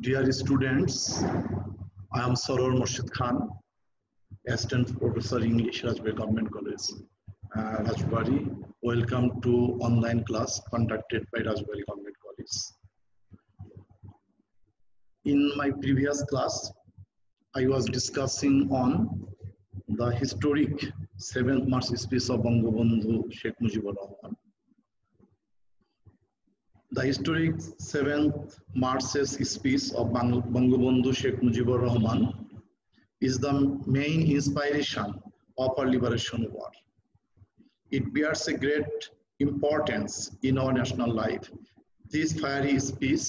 Dear students, I am Saror Murshid Khan, Assistant Professor English, Rajbari Government College, uh, Rajbari. Welcome to online class conducted by Rajbari Government College. In my previous class, I was discussing on the historic 7th March speech of Bangabandhu Sheikh Mujibur Rahman. The historic 7th March's speech of Bang Bangabandhu Sheikh Mujibur Rahman is the main inspiration of our liberation war. It bears a great importance in our national life. This fiery speech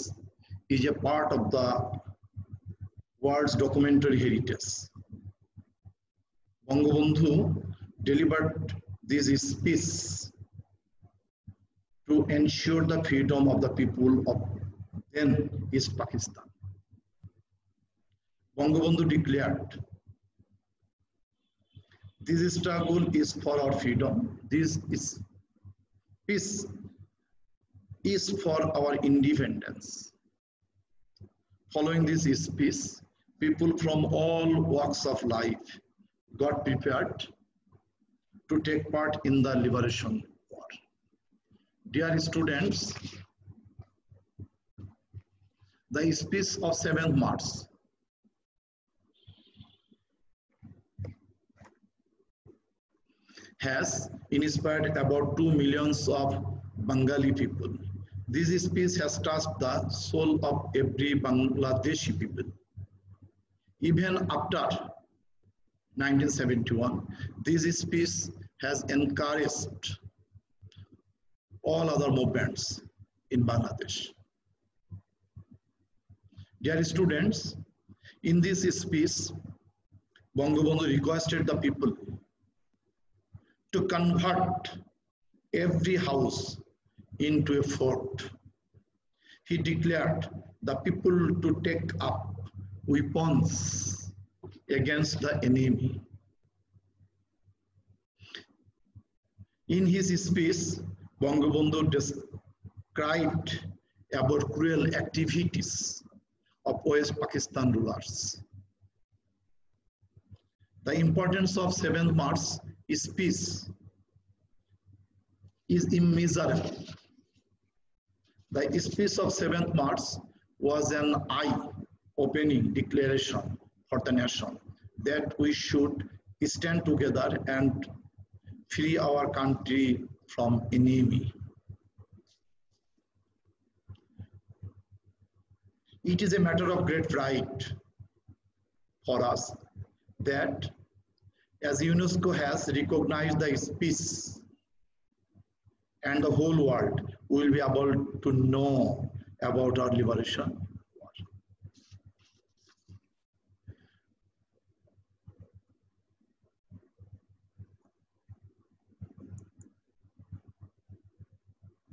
is a part of the world's documentary heritage. Bangabandhu delivered this speech to ensure the freedom of the people of then East Pakistan. Bangabandhu declared, this struggle is for our freedom. This is peace is for our independence. Following this speech, people from all walks of life got prepared to take part in the liberation. Dear students, the speech of 7th March has inspired about 2 millions of Bengali people. This speech has touched the soul of every Bangladeshi people. Even after 1971, this speech has encouraged all other movements in Bangladesh. Dear students, in this speech, Bangabandhu requested the people to convert every house into a fort. He declared the people to take up weapons against the enemy. In his speech, Bangabandhu described about cruel activities of West Pakistan rulers. The importance of 7th March speech is immeasurable. The speech of 7th March was an eye-opening declaration for the nation that we should stand together and free our country from enemy. It is a matter of great pride for us that as UNESCO has recognized the speech and the whole world will be able to know about our liberation war.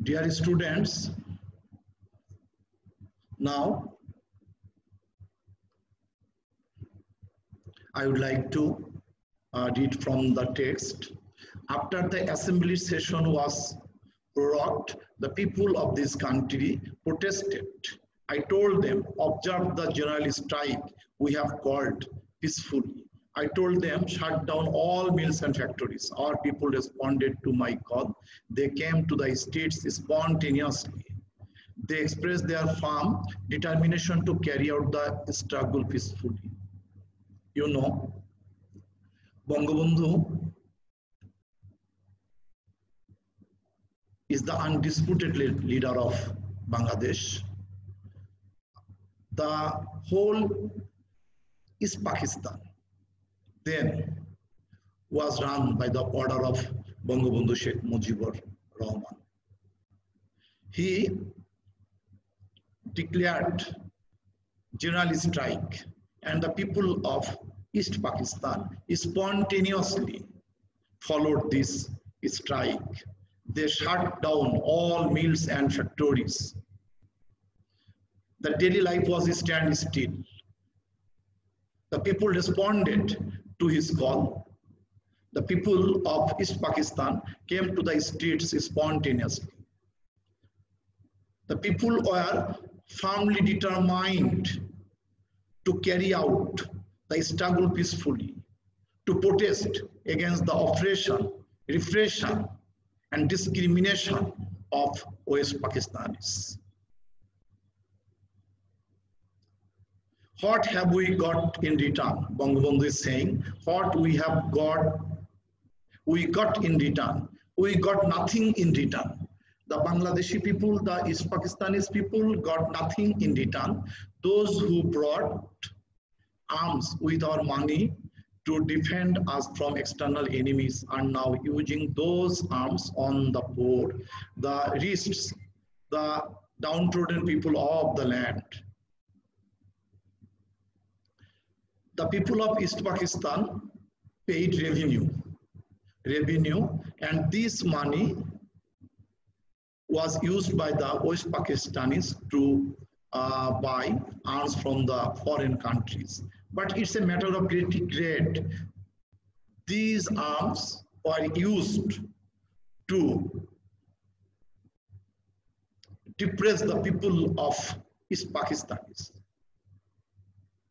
Dear students, now I would like to uh, read from the text. After the assembly session was rocked, the people of this country protested. I told them, observe the general strike we have called peacefully. I told them, shut down all mills and factories. Our people responded to my call. They came to the states spontaneously. They expressed their firm determination to carry out the struggle peacefully. You know, Bangabandhu is the undisputed leader of Bangladesh. The whole is Pakistan then was run by the order of Bangabandhu Sheikh Mujibur Rahman. He declared general strike and the people of East Pakistan spontaneously followed this strike. They shut down all mills and factories. The daily life was standstill. The people responded to his call. The people of East Pakistan came to the streets spontaneously. The people were firmly determined to carry out the struggle peacefully, to protest against the oppression, repression, and discrimination of West Pakistanis. What have we got in return? Bangabandhu is saying, what we have got, we got in return. We got nothing in return. The Bangladeshi people, the East Pakistanis people got nothing in return. Those who brought arms with our money to defend us from external enemies are now using those arms on the poor, the risks, the downtrodden people of the land. The people of East Pakistan paid revenue, revenue, and this money was used by the West Pakistanis to uh, buy arms from the foreign countries. But it's a matter of great regret. These arms were used to depress the people of East Pakistanis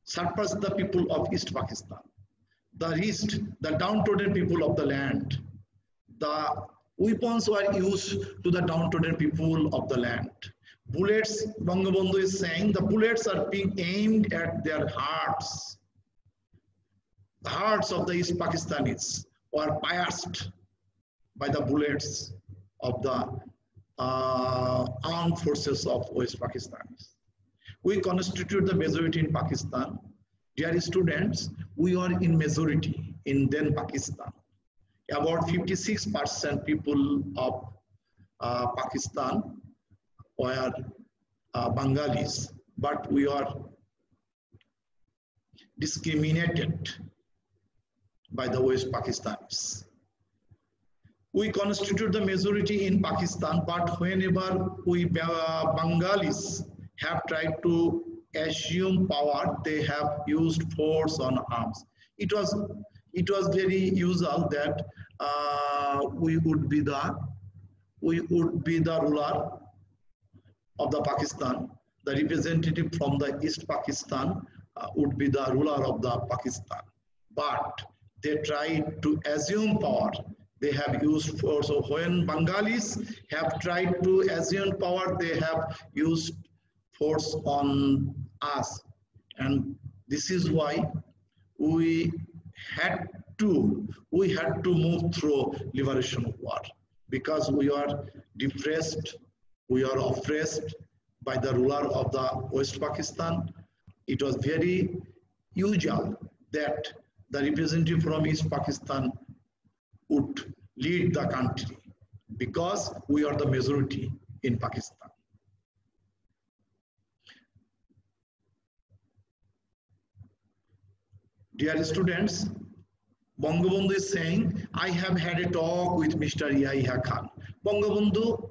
surpass the people of East Pakistan. The East, the downtrodden people of the land, the weapons were used to the downtrodden people of the land. Bullets, Bangabandhu is saying, the bullets are being aimed at their hearts. The hearts of the East Pakistanis were pierced by the bullets of the uh, armed forces of West Pakistanis. We constitute the majority in Pakistan. Dear students, we are in majority in then Pakistan. About 56% people of uh, Pakistan were uh, Bengalis, but we are discriminated by the West Pakistanis. We constitute the majority in Pakistan, but whenever we uh, Bengalis have tried to assume power, they have used force on arms. It was it was very usual that uh, we would be the we would be the ruler of the Pakistan. The representative from the East Pakistan uh, would be the ruler of the Pakistan. But they tried to assume power. They have used force. So when Bengalis have tried to assume power, they have used force on us. And this is why we had to, we had to move through liberation war because we are depressed, we are oppressed by the ruler of the West Pakistan. It was very usual that the representative from East Pakistan would lead the country because we are the majority in Pakistan. Dear students, Bangabandhu is saying, I have had a talk with Mr. Yahya Khan. Bangabandhu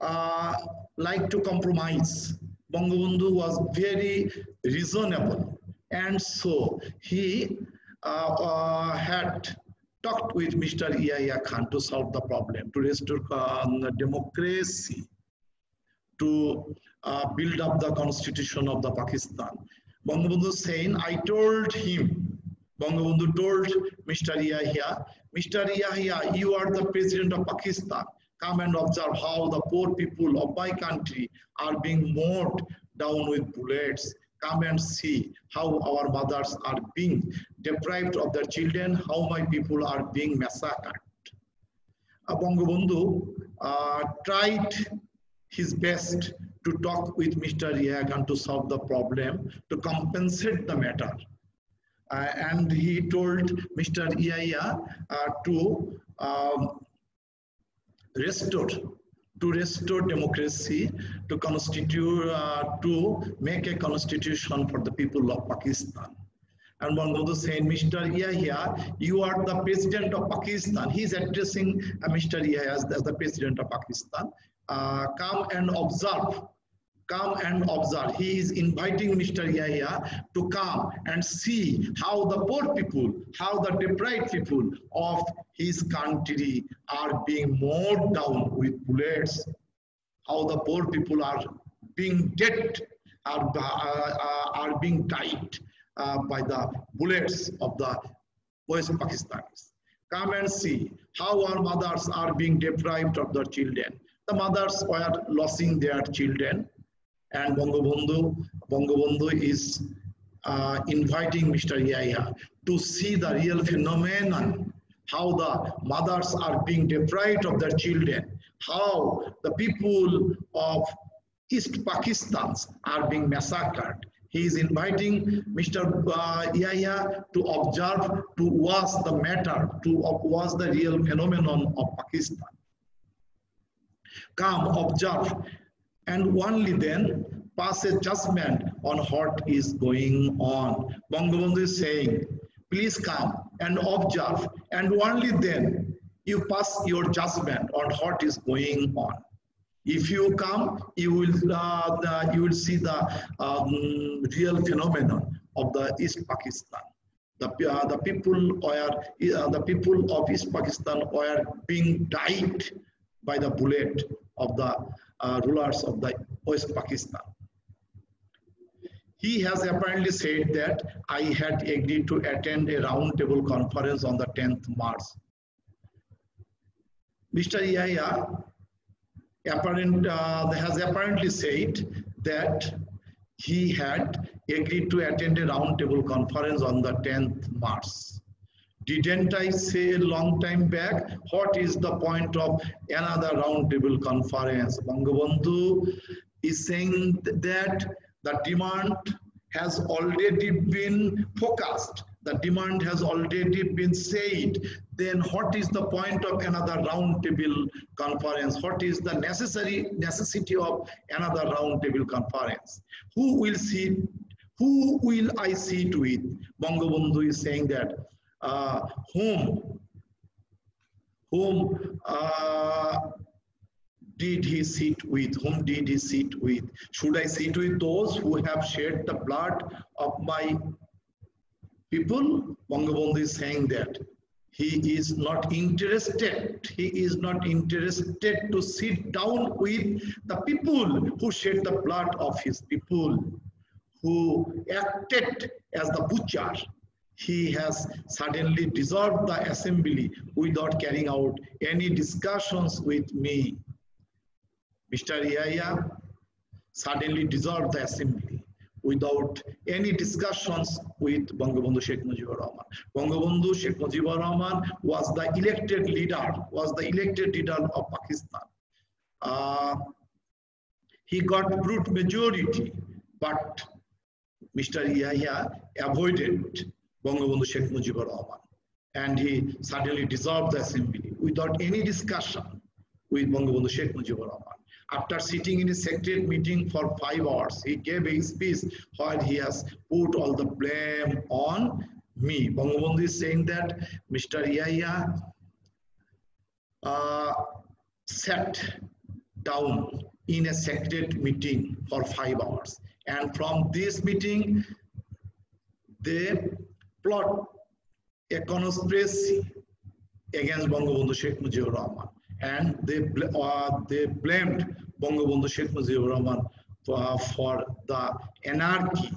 uh, like to compromise. Bangabandhu was very reasonable. And so he uh, uh, had talked with Mr. Yahya Khan to solve the problem, to restore uh, democracy, to uh, build up the constitution of the Pakistan. Bangabandhu saying, I told him, Bangabandhu told Mr. Yahya, Mr. Yahya, you are the president of Pakistan. Come and observe how the poor people of my country are being mowed down with bullets. Come and see how our mothers are being deprived of their children, how my people are being massacred. Uh, Bangabandhu uh, tried his best to talk with Mr. Yahya Khan to solve the problem, to compensate the matter. Uh, and he told Mr. Yahya uh, to um, restore to restore democracy, to constitute, uh, to make a constitution for the people of Pakistan. And the saying, Mr. Yahya, you are the president of Pakistan. He's addressing uh, Mr. Yahya as, as, the president of Pakistan. Uh, come and observe come and observe. He is inviting Mr. Yahya to come and see how the poor people, how the deprived people of his country are being mowed down with bullets, how the poor people are being dead, are, uh, are being died uh, by the bullets of the West Pakistanis. Come and see how our mothers are being deprived of their children. The mothers were losing their children and Bangabandhu, Bangabandhu is uh, inviting Mr. Yahya to see the real phenomenon, how the mothers are being deprived of their children, how the people of East Pakistan are being massacred. He is inviting Mr. Uh, to observe, to watch the matter, to watch the real phenomenon of Pakistan. Come, observe, and only then pass a judgment on what is going on. Bangabandhu is saying, please come and observe, and only then you pass your judgment on what is going on. If you come, you will uh, the, you will see the um, real phenomenon of the East Pakistan. The, uh, the people were uh, the people of East Pakistan were being died by the bullet of the uh, rulers of the West Pakistan. He has apparently said that I had agreed to attend a roundtable conference on the 10th March. Mr. Yahya apparent, uh, has apparently said that he had agreed to attend a roundtable conference on the 10th March. Didn't I say a long time back, what is the point of another roundtable conference? Bangabandhu is saying that the demand has already been focused. The demand has already been said. Then what is the point of another roundtable conference? What is the necessary necessity of another roundtable conference? Who will see? Who will I see to it? Bangabandhu is saying that uh, whom whom uh, did he sit with? Whom did he sit with? Should I sit with those who have shed the blood of my people? Bangabandhu is saying that he is not interested. He is not interested to sit down with the people who shed the blood of his people, who acted as the butcher he has suddenly dissolved the assembly without carrying out any discussions with me. Mr. Yahya suddenly dissolved the assembly without any discussions with Bangabandhu Sheikh Mujibur Rahman. Bangabandhu Sheikh Mujibur Rahman was the elected leader, was the elected leader of Pakistan. Uh, he got brute majority, but Mr. Yahya avoided Bangabandhu Sheikh Mujibur Rahman. And he suddenly dissolved the assembly without any discussion with Bangabandhu Sheikh Mujibur Rahman. After sitting in a secret meeting for five hours, he gave a speech where he has put all the blame on me. Bangabandhu is saying that Mr. Yahya uh, sat down in a secret meeting for five hours. And from this meeting, they plot a conspiracy against Bangabandhu Sheikh Mujibur Rahman. And they, uh, they blamed Bangabandhu Sheikh Mujibur Rahman for, for the anarchy,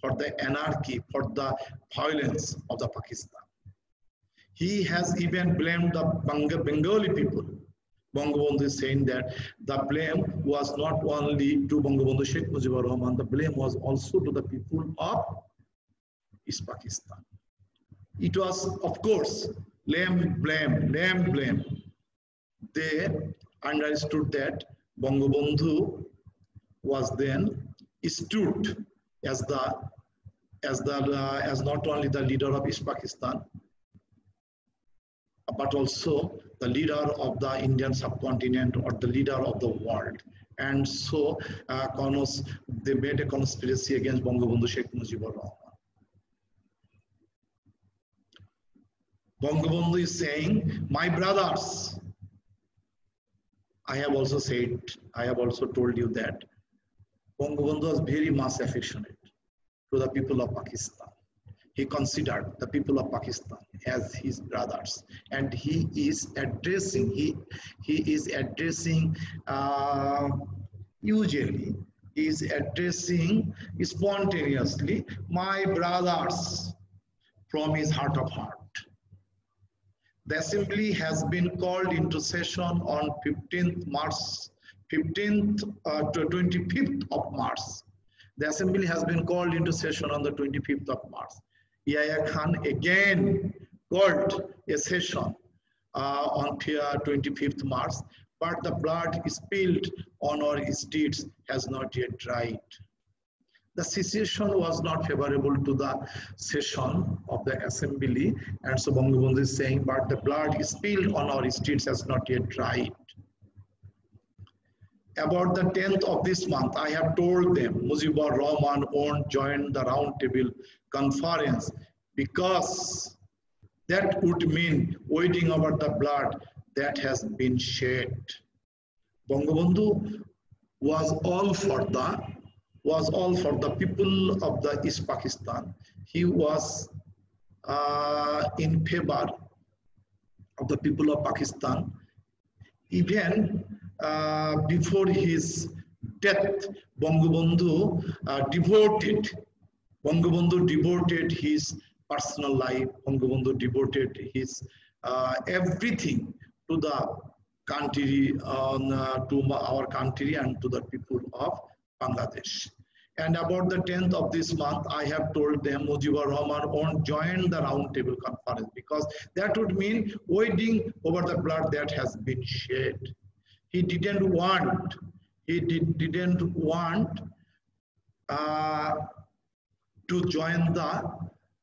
for the anarchy, for the violence of the Pakistan. He has even blamed the Bengali people. Bangabandhu is saying that the blame was not only to Bangabandhu Sheikh Mujibur Rahman, the blame was also to the people of East Pakistan. It was, of course, lame blame, lame blame. They understood that Bangabandhu was then stood as the as the uh, as not only the leader of East Pakistan, but also the leader of the Indian subcontinent or the leader of the world. And so, uh, they made a conspiracy against Bangabandhu Sheikh Mujibur Rahman. Bangabandhu is saying, my brothers, I have also said, I have also told you that Bangabandhu was very much affectionate to the people of Pakistan. He considered the people of Pakistan as his brothers, and he is addressing he he is addressing uh, usually is addressing spontaneously my brothers from his heart of heart. The assembly has been called into session on 15th March, 15th uh, to 25th of March. The assembly has been called into session on the 25th of March. Yahya Khan again called a session uh, on 25th March, but the blood spilled on our streets has not yet dried. The situation was not favorable to the session of the assembly, and so Bangabandhu is saying, but the blood spilled on our streets has not yet dried. About the 10th of this month, I have told them Mujibur Rahman won't join the roundtable conference because that would mean waiting over the blood that has been shed. Bangabandhu was all for the was all for the people of the East Pakistan. He was uh, in favor of the people of Pakistan. Even uh, before his death, Bangabandhu uh, devoted, Bangabandhu devoted his personal life. Bangabandhu devoted his uh, everything to the country, uh, to our country and to the people of Bangladesh. And about the 10th of this month, I have told them Mujibur Rahman won't join the roundtable conference because that would mean waiting over the blood that has been shed. He didn't want, he did, didn't want uh, to join the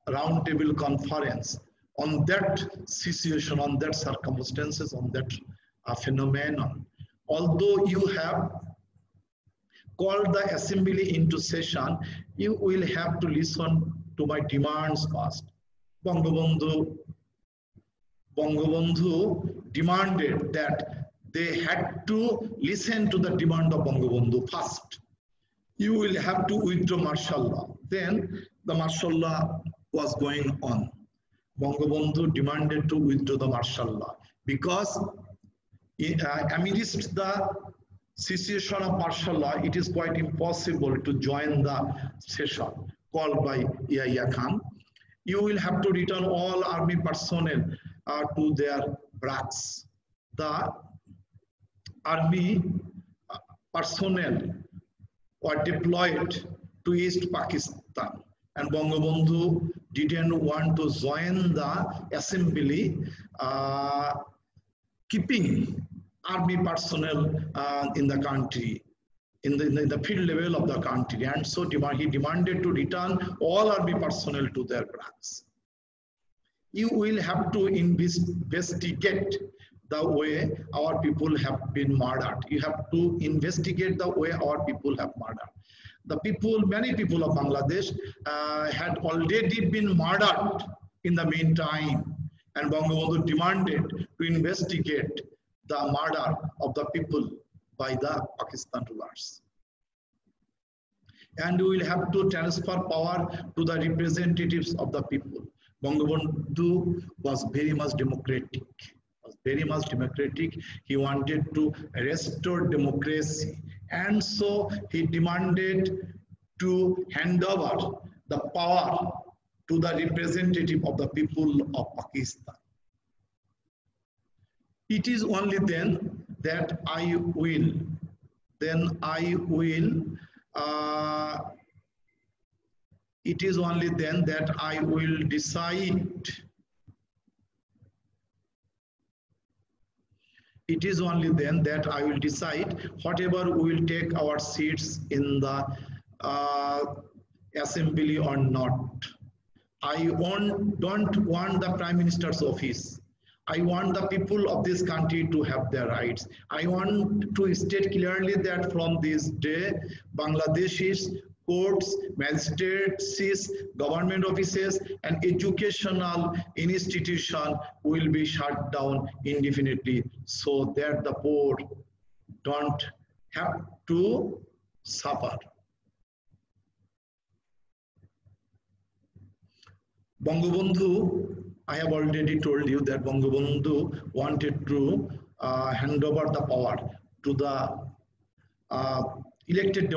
roundtable conference on that situation, on that circumstances, on that uh, phenomenon. Although you have called the assembly into session, you will have to listen to my demands first. Bangabandhu, Bangabandhu demanded that they had to listen to the demand of Bangabandhu first. You will have to withdraw martial law. Then the martial law was going on. Bangabandhu demanded to withdraw the martial law because uh, amidst the situation of martial law, it is quite impossible to join the session called by Yahya Khan. You will have to return all army personnel uh, to their barracks. The army uh, personnel were deployed to East Pakistan and Bangabandhu didn't want to join the assembly uh, keeping army personnel uh, in the country, in the, in the field level of the country. And so he demanded to return all army personnel to their ranks. You will have to investigate the way our people have been murdered. You have to investigate the way our people have murdered. The people, many people of Bangladesh uh, had already been murdered in the meantime. And Bangabandhu demanded to investigate the murder of the people by the Pakistan rulers. And we will have to transfer power to the representatives of the people. Bangabandhu was very much democratic, was very much democratic. He wanted to restore democracy. And so he demanded to hand over the power to the representative of the people of Pakistan. It is only then that I will, then I will, uh, it is only then that I will decide it is only then that I will decide whatever we will take our seats in the uh, assembly or not. I want, don't want the prime minister's office. I want the people of this country to have their rights. I want to state clearly that from this day, Bangladeshis, courts, magistrates, government offices, and educational institution will be shut down indefinitely so that the poor don't have to suffer. Bangabandhu I have already told you that Bangabandhu wanted to uh, hand over the power to the uh, elected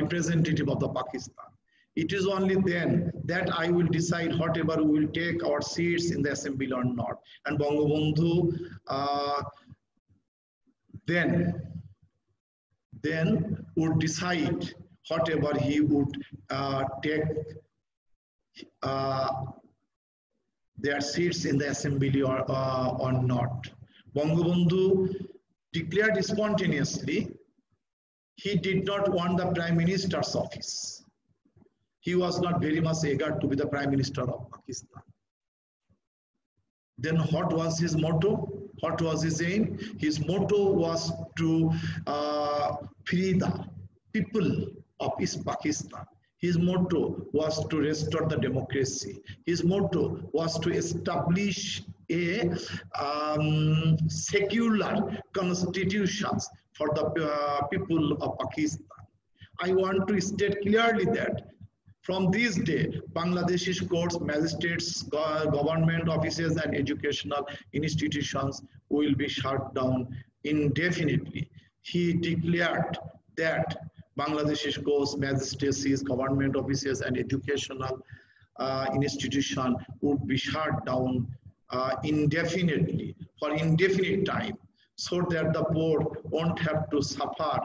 representative of the Pakistan. It is only then that I will decide whatever we will take our seats in the assembly or not. And Bangabandhu uh, then, then would decide whatever he would uh, take uh, their seats in the assembly or, uh, or not. Bangabandhu declared spontaneously he did not want the prime minister's office. He was not very much eager to be the prime minister of Pakistan. Then what was his motto? What was his aim? His motto was to uh, free the people of East Pakistan. His motto was to restore the democracy. His motto was to establish a um, secular constitutions for the uh, people of Pakistan. I want to state clearly that from this day, Bangladeshi courts, magistrates, government offices and educational institutions will be shut down indefinitely. He declared that Bangladeshi courts, magistrates, government offices and educational uh, institution would be shut down uh, indefinitely for indefinite time so that the poor won't have to suffer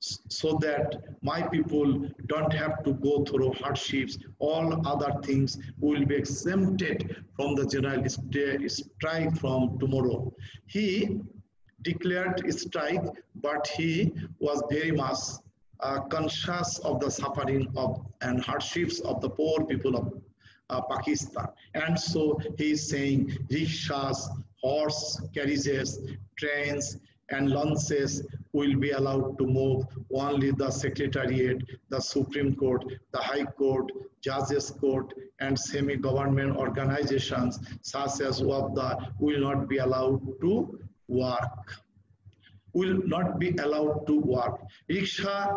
so that my people don't have to go through hardships. All other things will be exempted from the general strike from tomorrow. He declared strike, but he was very much uh, conscious of the suffering of and hardships of the poor people of uh, Pakistan. And so he is saying rickshaws, horse carriages, trains, and launches will be allowed to move only the Secretariat, the Supreme Court, the High Court, Judges Court, and semi-government organizations such as WAPDA will not be allowed to work. Will not be allowed to work. Rickshaw,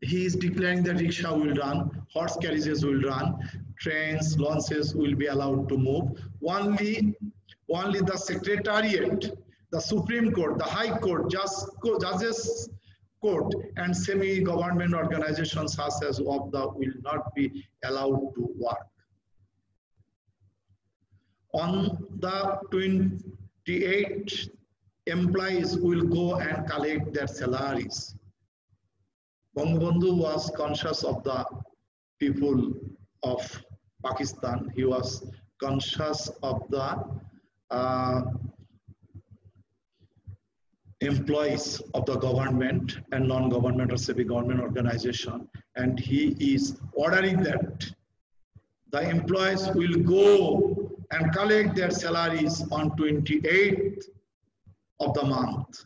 he is declaring that rickshaw will run, horse carriages will run, trains, launches will be allowed to move. Only, only the Secretariat the Supreme Court, the High Court, just, Judges Court, and semi-government organizations such as WAPDA will not be allowed to work. On the 28th, employees will go and collect their salaries. Bangabandhu was conscious of the people of Pakistan. He was conscious of the uh, employees of the government and non-government or civic government organization and he is ordering that the employees will go and collect their salaries on 28th of the month.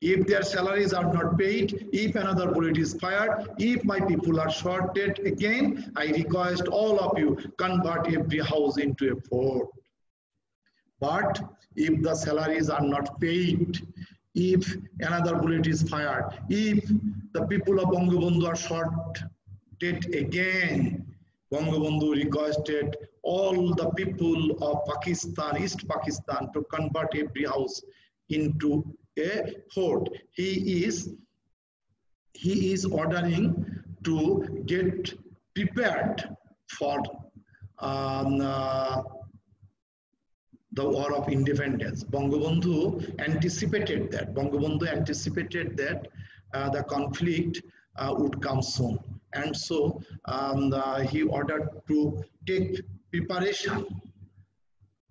If their salaries are not paid if another bullet is fired if my people are shorted again i request all of you convert every house into a fort. But if the salaries are not paid if another bullet is fired, if the people of Bangabandhu are shorted again, Bangabandhu requested all the people of Pakistan, East Pakistan, to convert every house into a fort. He is, he is ordering to get prepared for um, uh, the war of independence. Bangabandhu anticipated that. Bangabandhu anticipated that uh, the conflict uh, would come soon. And so um, uh, he ordered to take preparation,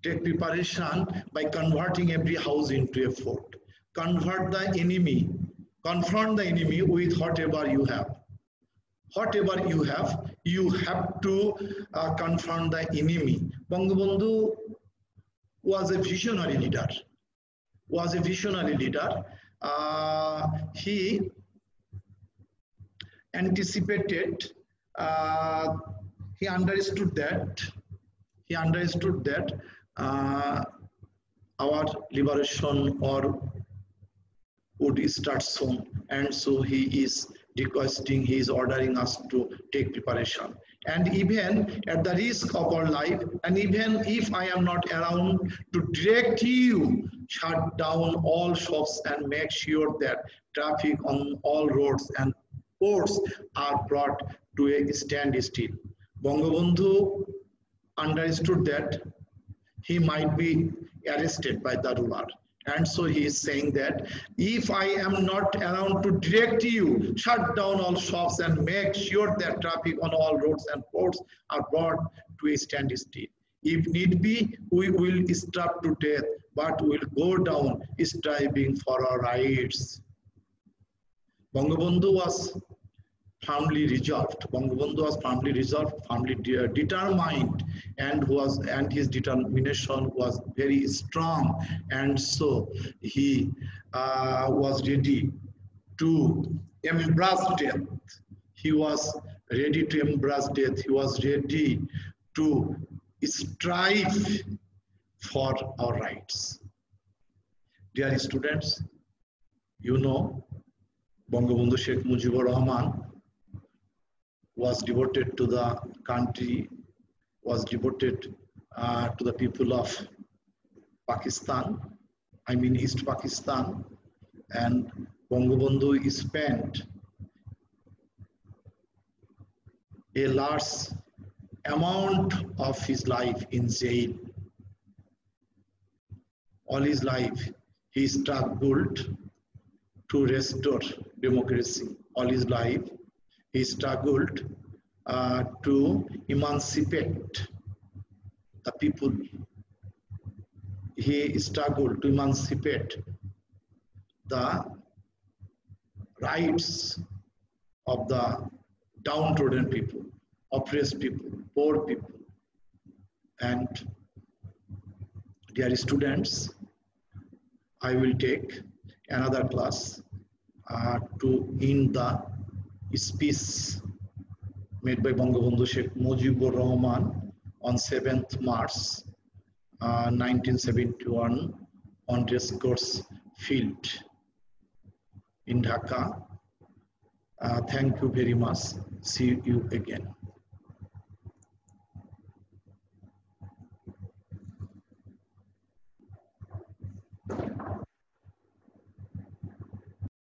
take preparation by converting every house into a fort. Convert the enemy, confront the enemy with whatever you have. Whatever you have, you have to uh, confront the enemy. Bangabandhu was a visionary leader, was a visionary leader. Uh, he anticipated, uh, he understood that, he understood that uh, our liberation or would start soon. And so he is requesting, he is ordering us to take preparation and even at the risk of our life and even if i am not around to direct you shut down all shops and make sure that traffic on all roads and ports are brought to a standstill. Bangabandhu understood that he might be arrested by the ruler. And so he is saying that if I am not around to direct you, shut down all shops and make sure that traffic on all roads and ports are brought to a standstill. If need be, we will starve to death, but we'll go down striving for our rights. Bangabandhu was firmly resolved. Bangabandhu was firmly resolved, firmly de determined, and was and his determination was very strong. And so he uh, was ready to embrace death. He was ready to embrace death. He was ready to strive for our rights. Dear students, you know, Bangabandhu Sheikh Mujibur Rahman was devoted to the country, was devoted uh, to the people of Pakistan, I mean East Pakistan, and Bangabandhu spent a large amount of his life in jail. All his life, he struggled to restore democracy. All his life, struggled uh, to emancipate the people. He struggled to emancipate the rights of the downtrodden people, oppressed people, poor people. And dear students, I will take another class uh, to end the by Bangabandhu Sheikh Mujibur Rahman on 7th March uh, 1971 on Racecourse Field in Dhaka. Uh, thank you very much. See you again.